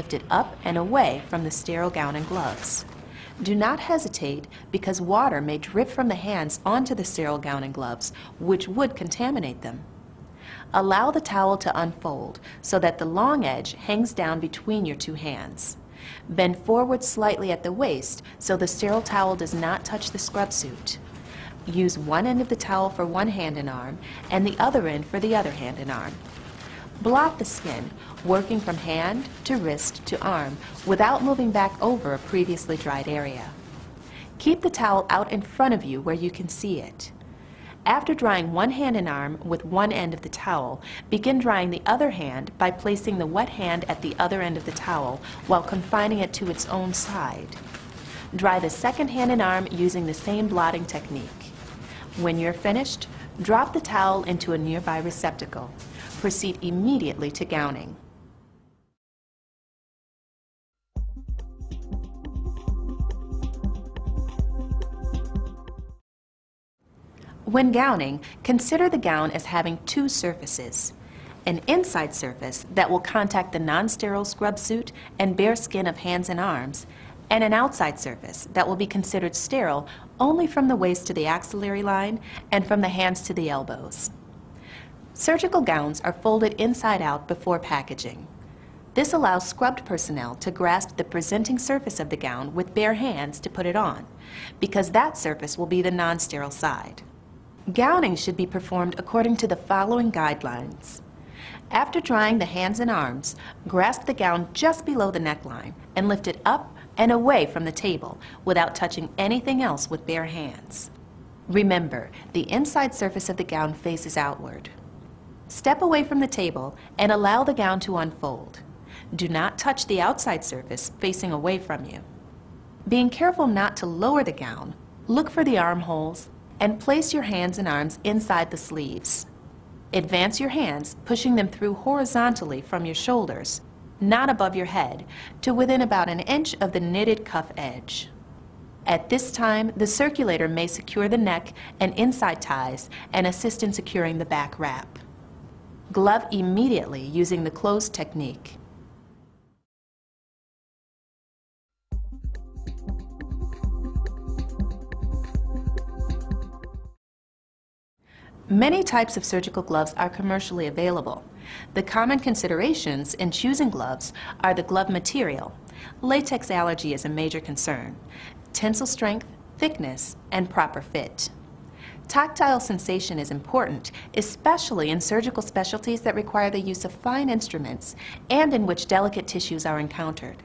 lifted up and away from the sterile gown and gloves. Do not hesitate because water may drip from the hands onto the sterile gown and gloves, which would contaminate them. Allow the towel to unfold so that the long edge hangs down between your two hands. Bend forward slightly at the waist so the sterile towel does not touch the scrub suit. Use one end of the towel for one hand and arm and the other end for the other hand and arm. Blot the skin, working from hand to wrist to arm without moving back over a previously dried area. Keep the towel out in front of you where you can see it. After drying one hand and arm with one end of the towel, begin drying the other hand by placing the wet hand at the other end of the towel while confining it to its own side. Dry the second hand and arm using the same blotting technique. When you're finished, drop the towel into a nearby receptacle. Proceed immediately to gowning. When gowning, consider the gown as having two surfaces. An inside surface that will contact the non-sterile scrub suit and bare skin of hands and arms, and an outside surface that will be considered sterile only from the waist to the axillary line and from the hands to the elbows. Surgical gowns are folded inside out before packaging. This allows scrubbed personnel to grasp the presenting surface of the gown with bare hands to put it on, because that surface will be the non-sterile side. Gowning should be performed according to the following guidelines. After drying the hands and arms, grasp the gown just below the neckline and lift it up and away from the table without touching anything else with bare hands. Remember, the inside surface of the gown faces outward. Step away from the table and allow the gown to unfold. Do not touch the outside surface facing away from you. Being careful not to lower the gown, look for the armholes and place your hands and arms inside the sleeves. Advance your hands, pushing them through horizontally from your shoulders, not above your head, to within about an inch of the knitted cuff edge. At this time, the circulator may secure the neck and inside ties and assist in securing the back wrap. Glove immediately using the closed technique. Many types of surgical gloves are commercially available. The common considerations in choosing gloves are the glove material. Latex allergy is a major concern. Tensile strength, thickness, and proper fit. Tactile sensation is important, especially in surgical specialties that require the use of fine instruments and in which delicate tissues are encountered.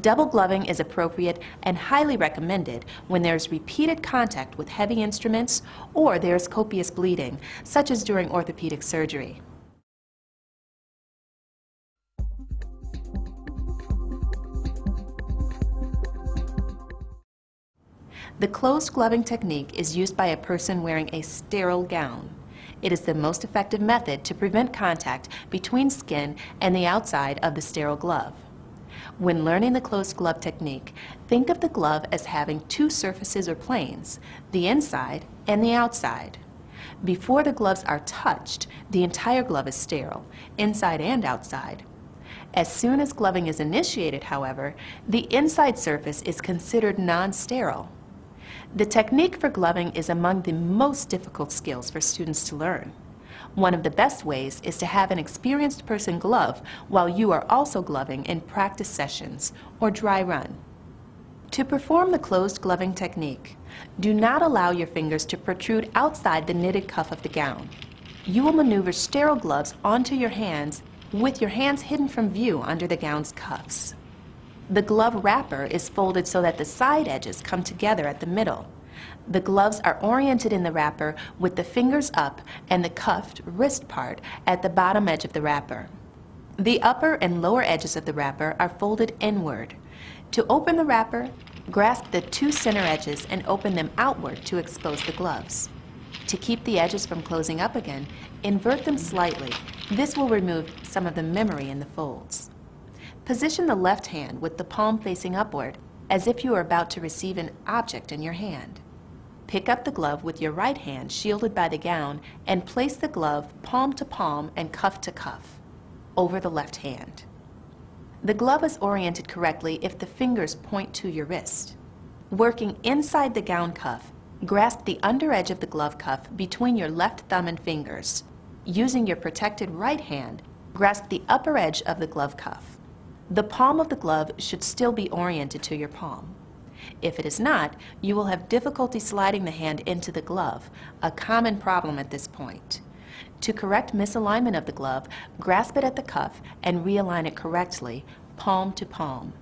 Double gloving is appropriate and highly recommended when there is repeated contact with heavy instruments or there is copious bleeding, such as during orthopedic surgery. The closed gloving technique is used by a person wearing a sterile gown. It is the most effective method to prevent contact between skin and the outside of the sterile glove. When learning the closed glove technique, think of the glove as having two surfaces or planes, the inside and the outside. Before the gloves are touched, the entire glove is sterile, inside and outside. As soon as gloving is initiated, however, the inside surface is considered non-sterile. The technique for gloving is among the most difficult skills for students to learn. One of the best ways is to have an experienced person glove while you are also gloving in practice sessions or dry run. To perform the closed gloving technique, do not allow your fingers to protrude outside the knitted cuff of the gown. You will maneuver sterile gloves onto your hands with your hands hidden from view under the gown's cuffs. The glove wrapper is folded so that the side edges come together at the middle. The gloves are oriented in the wrapper with the fingers up and the cuffed wrist part at the bottom edge of the wrapper. The upper and lower edges of the wrapper are folded inward. To open the wrapper, grasp the two center edges and open them outward to expose the gloves. To keep the edges from closing up again, invert them slightly. This will remove some of the memory in the folds. Position the left hand with the palm facing upward as if you are about to receive an object in your hand. Pick up the glove with your right hand shielded by the gown and place the glove palm to palm and cuff to cuff over the left hand. The glove is oriented correctly if the fingers point to your wrist. Working inside the gown cuff, grasp the under edge of the glove cuff between your left thumb and fingers. Using your protected right hand, grasp the upper edge of the glove cuff. The palm of the glove should still be oriented to your palm. If it is not, you will have difficulty sliding the hand into the glove, a common problem at this point. To correct misalignment of the glove, grasp it at the cuff and realign it correctly, palm to palm.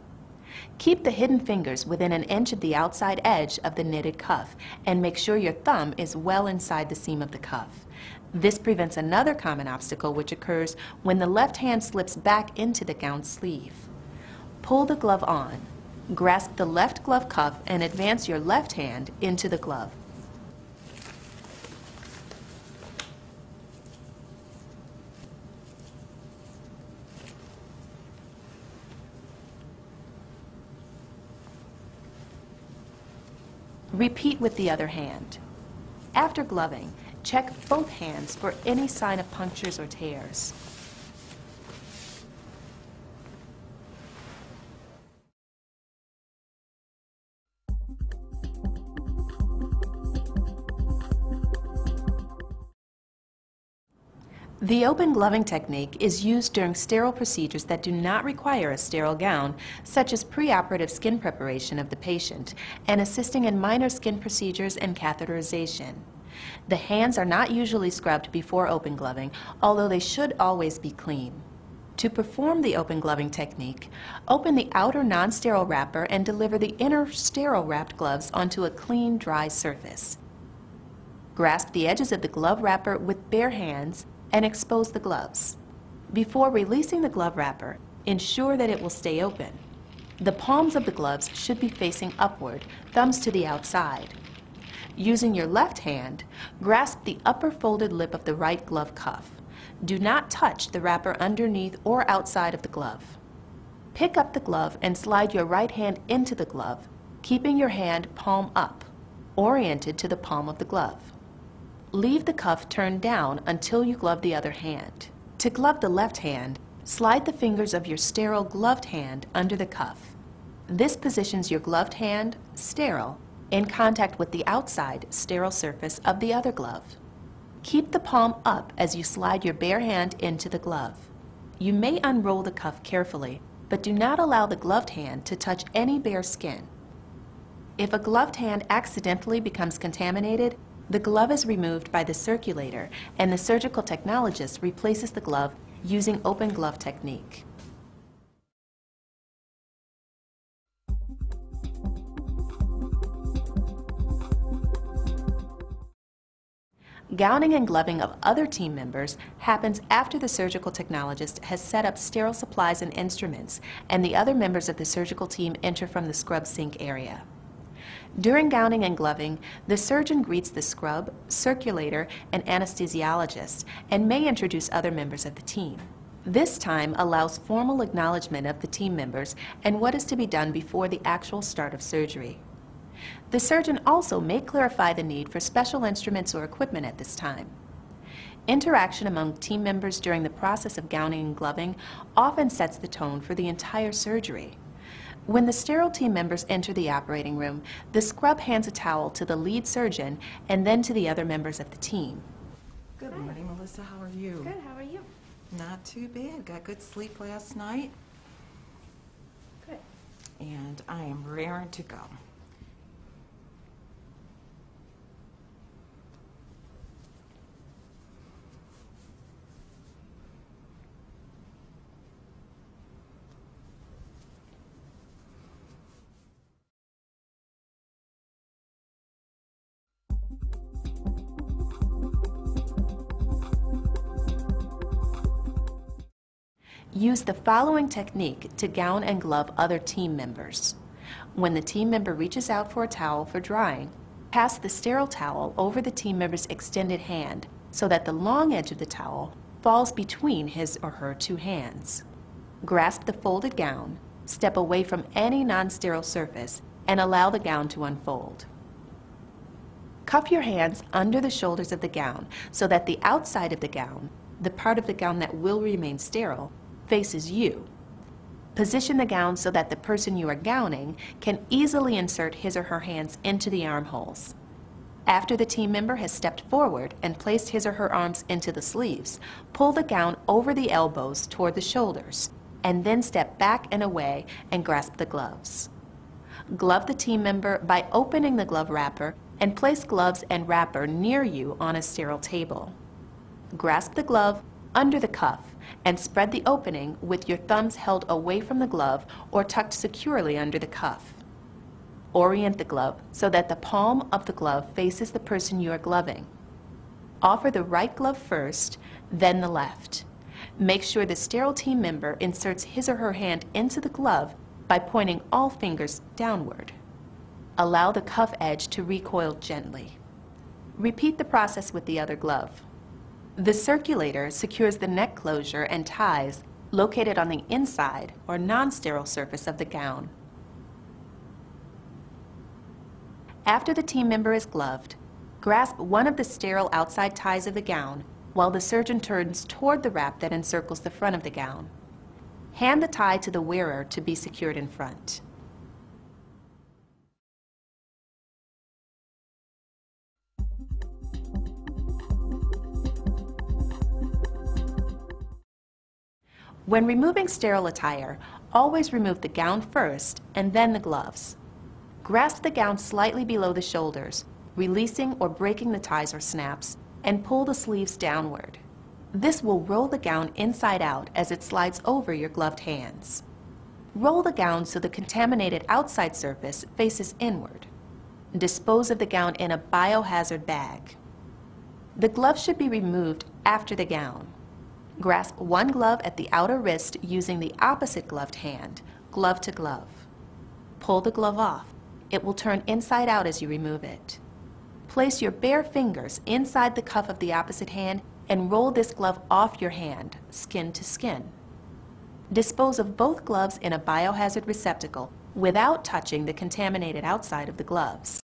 Keep the hidden fingers within an inch of the outside edge of the knitted cuff and make sure your thumb is well inside the seam of the cuff. This prevents another common obstacle which occurs when the left hand slips back into the gown sleeve. Pull the glove on. Grasp the left glove cuff and advance your left hand into the glove. Repeat with the other hand. After gloving, check both hands for any sign of punctures or tears. The open gloving technique is used during sterile procedures that do not require a sterile gown, such as preoperative skin preparation of the patient and assisting in minor skin procedures and catheterization. The hands are not usually scrubbed before open gloving, although they should always be clean. To perform the open gloving technique, open the outer non-sterile wrapper and deliver the inner sterile wrapped gloves onto a clean, dry surface. Grasp the edges of the glove wrapper with bare hands and expose the gloves. Before releasing the glove wrapper, ensure that it will stay open. The palms of the gloves should be facing upward, thumbs to the outside. Using your left hand, grasp the upper folded lip of the right glove cuff. Do not touch the wrapper underneath or outside of the glove. Pick up the glove and slide your right hand into the glove, keeping your hand palm up, oriented to the palm of the glove. Leave the cuff turned down until you glove the other hand. To glove the left hand, slide the fingers of your sterile gloved hand under the cuff. This positions your gloved hand, sterile, in contact with the outside, sterile surface of the other glove. Keep the palm up as you slide your bare hand into the glove. You may unroll the cuff carefully, but do not allow the gloved hand to touch any bare skin. If a gloved hand accidentally becomes contaminated, the glove is removed by the circulator and the surgical technologist replaces the glove using open glove technique. Gowning and gloving of other team members happens after the surgical technologist has set up sterile supplies and instruments and the other members of the surgical team enter from the scrub sink area. During gowning and gloving, the surgeon greets the scrub, circulator, and anesthesiologist and may introduce other members of the team. This time allows formal acknowledgement of the team members and what is to be done before the actual start of surgery. The surgeon also may clarify the need for special instruments or equipment at this time. Interaction among team members during the process of gowning and gloving often sets the tone for the entire surgery. When the sterile team members enter the operating room, the scrub hands a towel to the lead surgeon and then to the other members of the team. Good morning, Melissa. How are you? Good, how are you? Not too bad. Got good sleep last night, Good. and I am raring to go. Use the following technique to gown and glove other team members. When the team member reaches out for a towel for drying, pass the sterile towel over the team member's extended hand so that the long edge of the towel falls between his or her two hands. Grasp the folded gown, step away from any non-sterile surface, and allow the gown to unfold. Cuff your hands under the shoulders of the gown so that the outside of the gown, the part of the gown that will remain sterile, faces you. Position the gown so that the person you are gowning can easily insert his or her hands into the armholes. After the team member has stepped forward and placed his or her arms into the sleeves, pull the gown over the elbows toward the shoulders, and then step back and away and grasp the gloves. Glove the team member by opening the glove wrapper and place gloves and wrapper near you on a sterile table. Grasp the glove under the cuff and spread the opening with your thumbs held away from the glove or tucked securely under the cuff. Orient the glove so that the palm of the glove faces the person you are gloving. Offer the right glove first, then the left. Make sure the sterile team member inserts his or her hand into the glove by pointing all fingers downward. Allow the cuff edge to recoil gently. Repeat the process with the other glove. The circulator secures the neck closure and ties located on the inside or non-sterile surface of the gown. After the team member is gloved, grasp one of the sterile outside ties of the gown while the surgeon turns toward the wrap that encircles the front of the gown. Hand the tie to the wearer to be secured in front. When removing sterile attire, always remove the gown first and then the gloves. Grasp the gown slightly below the shoulders, releasing or breaking the ties or snaps, and pull the sleeves downward. This will roll the gown inside out as it slides over your gloved hands. Roll the gown so the contaminated outside surface faces inward. Dispose of the gown in a biohazard bag. The gloves should be removed after the gown. Grasp one glove at the outer wrist using the opposite gloved hand, glove to glove. Pull the glove off. It will turn inside out as you remove it. Place your bare fingers inside the cuff of the opposite hand and roll this glove off your hand, skin to skin. Dispose of both gloves in a biohazard receptacle without touching the contaminated outside of the gloves.